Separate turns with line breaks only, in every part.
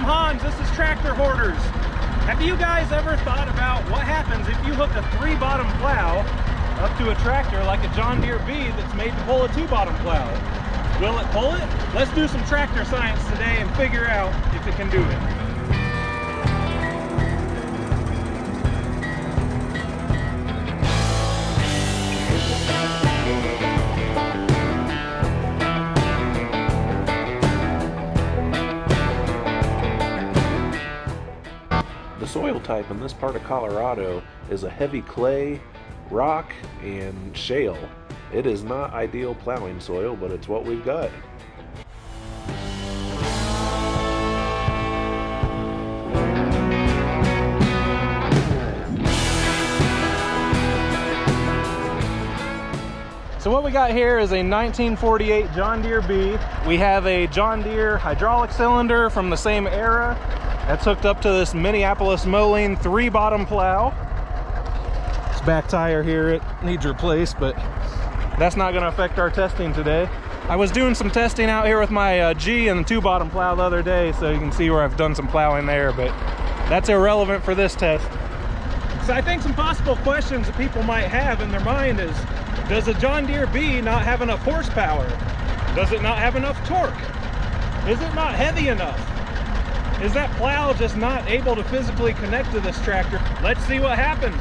I'm Hans, this is Tractor Hoarders. Have you guys ever thought about what happens if you hook a three bottom plow up to a tractor like a John Deere B that's made to pull a two bottom plow? Will it pull it? Let's do some tractor science today and figure out if it can do it.
Soil type in this part of Colorado is a heavy clay, rock, and shale. It is not ideal plowing soil, but it's what we've got.
What we got here is a 1948 John Deere B. We have a John Deere hydraulic cylinder from the same era that's hooked up to this Minneapolis Moline three bottom plow. This back tire here, it needs replaced, but that's not gonna affect our testing today. I was doing some testing out here with my uh, G and the two bottom plow the other day, so you can see where I've done some plowing there, but that's irrelevant for this test. So I think some possible questions that people might have in their mind is, does a John Deere B not have enough horsepower? Does it not have enough torque? Is it not heavy enough? Is that plow just not able to physically connect to this tractor? Let's see what happens.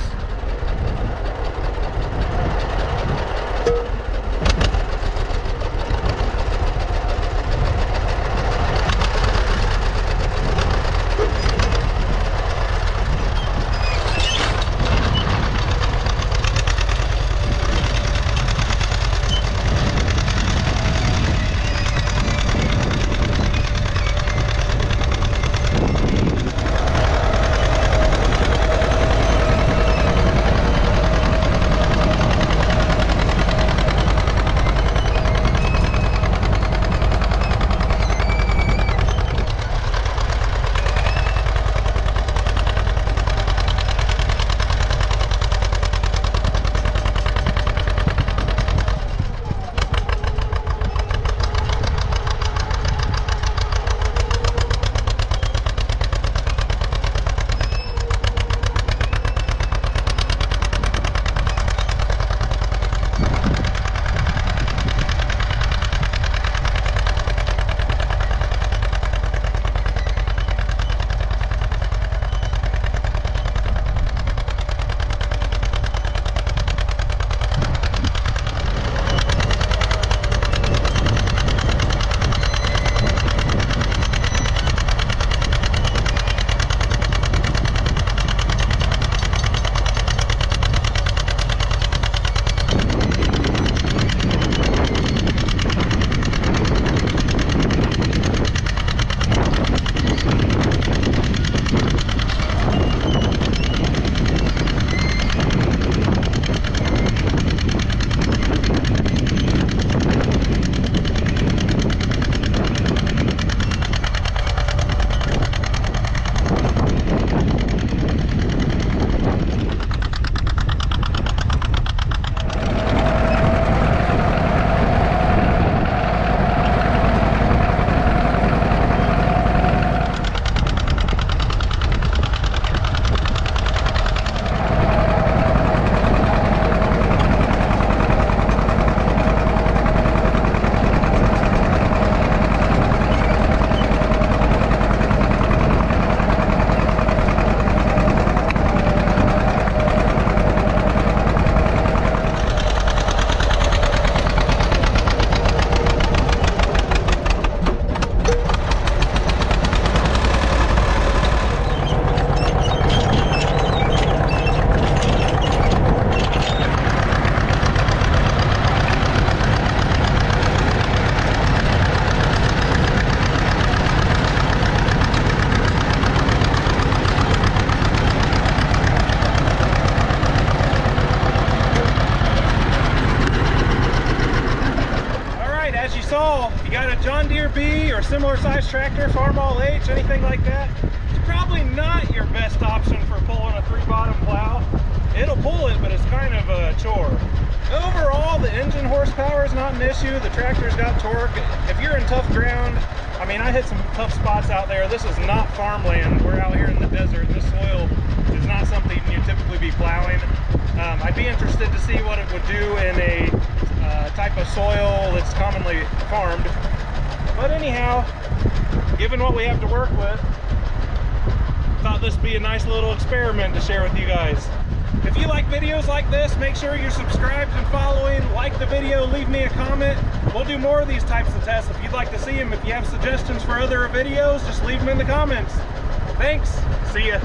Deere B or similar size tractor, Farmall H, anything like that, it's probably not your best option for pulling a three bottom plow. It'll pull it, but it's kind of a chore. overall, the engine horsepower is not an issue. The tractor's got torque. If you're in tough ground, I mean, I hit some tough spots out there. This is not farmland. We're out here in the desert. This soil is not something you typically be plowing. Um, I'd be interested to see what it would do in a uh, type of soil that's commonly farmed. But anyhow, given what we have to work with, thought this would be a nice little experiment to share with you guys. If you like videos like this, make sure you're subscribed and following. Like the video, leave me a comment. We'll do more of these types of tests if you'd like to see them. If you have suggestions for other videos, just leave them in the comments. Thanks. See ya.